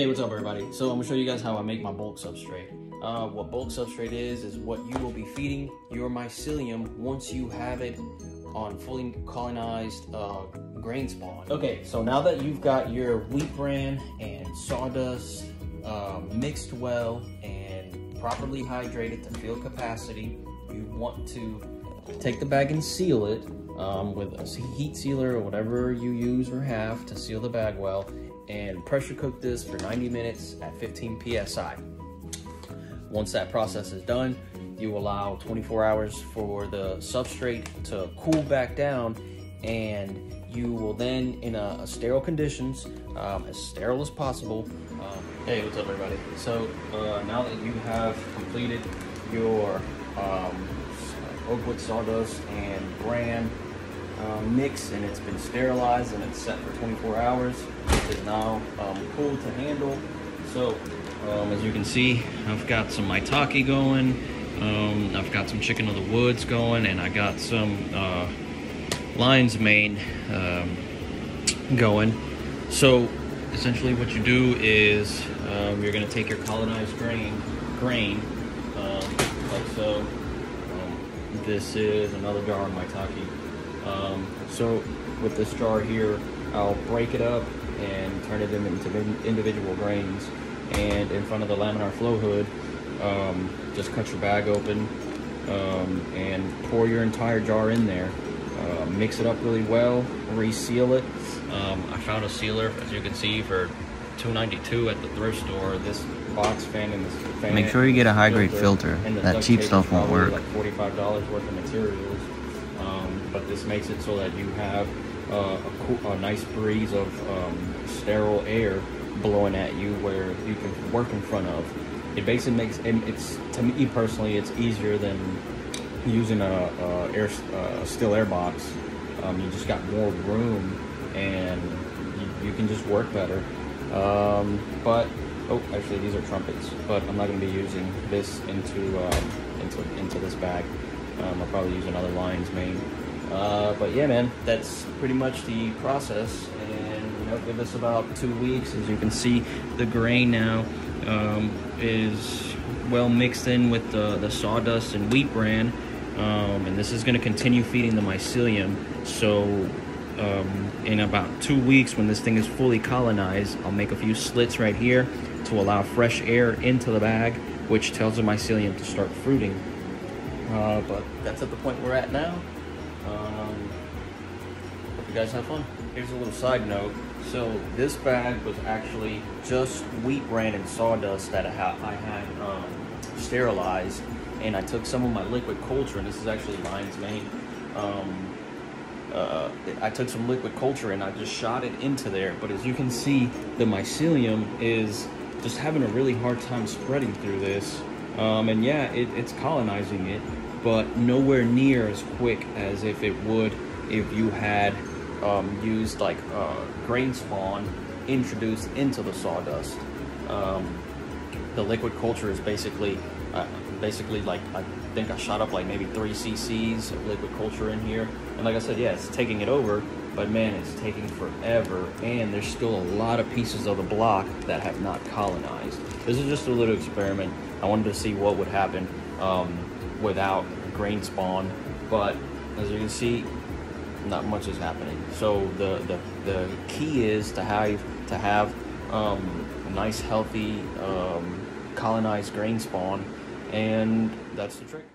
Hey, what's up everybody? So I'm gonna show you guys how I make my bulk substrate. Uh, what bulk substrate is, is what you will be feeding your mycelium once you have it on fully colonized uh, grain spawn. Okay, so now that you've got your wheat bran and sawdust uh, mixed well and properly hydrated to field capacity, you want to take the bag and seal it um, with a heat sealer or whatever you use or have to seal the bag well and pressure cook this for 90 minutes at 15 psi. Once that process is done, you allow 24 hours for the substrate to cool back down and you will then, in a, a sterile conditions, um, as sterile as possible. Um, hey, what's up everybody? So uh, now that you have completed your um, oakwood sawdust and bran um, mix and it's been sterilized and it's set for 24 hours. It is now um, cool to handle. So um, as you can see, I've got some maitake going. Um, I've got some chicken of the woods going and I got some uh, lion's mane um, going. So essentially what you do is um, you're gonna take your colonized grain, grain like so. this is another jar of maitake. Um, so with this jar here, I'll break it up and turn it into individual grains. And in front of the laminar flow hood, um, just cut your bag open um, and pour your entire jar in there. Uh, mix it up really well, reseal it. Um, I found a sealer, as you can see, for 292 at the thrift store. This box fan and this fan. Make sure you get a high grade filter. That cheap stuff won't work. Like $45 worth of materials but this makes it so that you have uh, a, a, nice breeze of um, sterile air blowing at you where you can work in front of. It basically makes it's to me personally it's easier than using a, a air a still air box. Um, you just got more room and you, you can just work better. Um, but oh, actually these are trumpets, but I'm not going to be using this into um, into into this bag. Um, I'll probably use another lion's mane. Uh, but yeah, man, that's pretty much the process. And you know, give us about two weeks. As you can see, the grain now um, is well mixed in with the, the sawdust and wheat bran. Um, and this is going to continue feeding the mycelium. So um, in about two weeks, when this thing is fully colonized, I'll make a few slits right here to allow fresh air into the bag, which tells the mycelium to start fruiting. Uh, but that's at the point we're at now. Um, hope you guys have fun. Here's a little side note. So this bag was actually just wheat bran and sawdust that I had um, sterilized, and I took some of my liquid culture, and this is actually lion's mane. Um, uh, I took some liquid culture and I just shot it into there. But as you can see, the mycelium is just having a really hard time spreading through this. Um, and yeah, it, it's colonizing it but nowhere near as quick as if it would if you had um, used like uh, grain spawn introduced into the sawdust. Um, the liquid culture is basically, uh, basically like I think I shot up like maybe three cc's of liquid culture in here, and like I said, yeah, it's taking it over, but man, it's taking forever, and there's still a lot of pieces of the block that have not colonized. This is just a little experiment. I wanted to see what would happen. Um, without grain spawn, but as you can see, not much is happening. So the the, the key is to have to have um, nice, healthy, um, colonized grain spawn, and that's the trick.